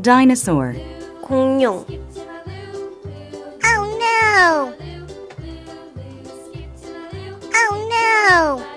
Dinosaur. 공룡. Oh no! Oh no!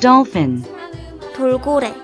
dolphin 돌고래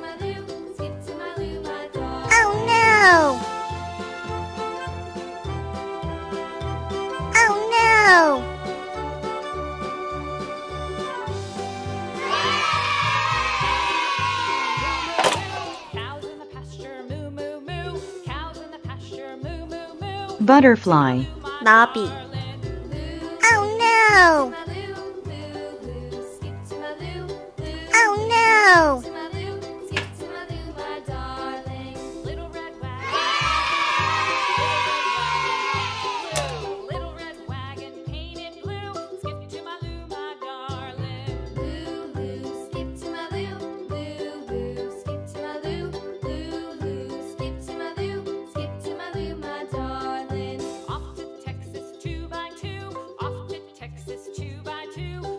Butterfly. Nobby. Oh no! Oh no! two by two.